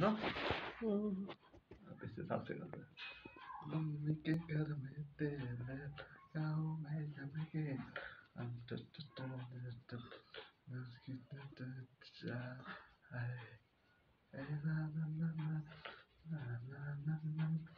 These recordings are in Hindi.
रहा हम्म, अब इस हिसाब से करते हैं मम्मी के घर में तेरे गाँव में जम के na na na na na na na मेरी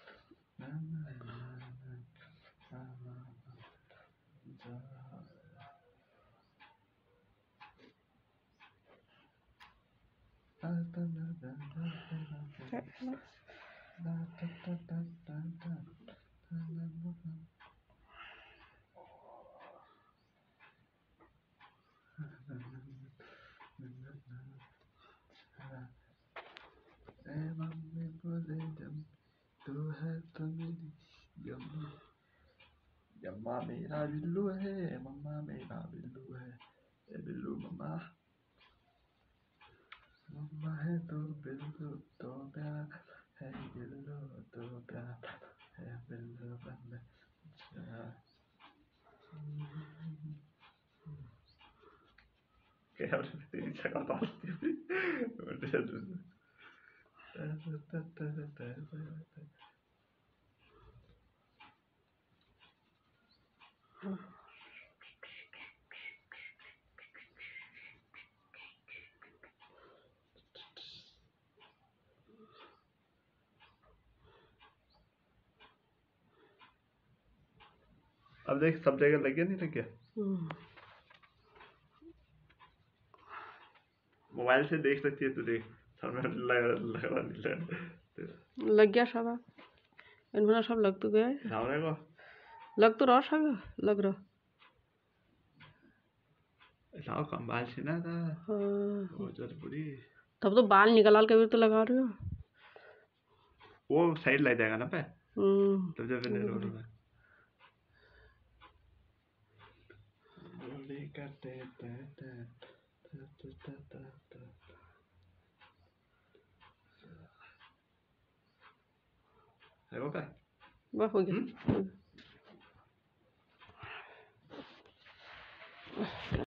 यम्मा मेरा बिल्लू है मम्मा मेरा बिल्लू है ए बिल्लू मम्मा है तो बिल्लू तो प्यार है बिल्लू तो प्यार है बिल्लू बन जा। क्या तेरी जगह डालती अब देख सब जगह लग गया नहीं लग? गया मोबाइल से देख सकती है तू देख सामने लगा लगा लगा लग गया सब इनमें सब लग तो गया सामने को? लग तो रहा सब लग रहा। लाओ कम बाल से ना था। हाँ, वो जर पूरी। तब तो बाल निकल के भी तो लगा रहे हो। वो साइड लग जाएगा ना पे? हम्म, तब जब मैंने रोड में गोली करते ता ता ता ता ता ता है वो पे बस हो गया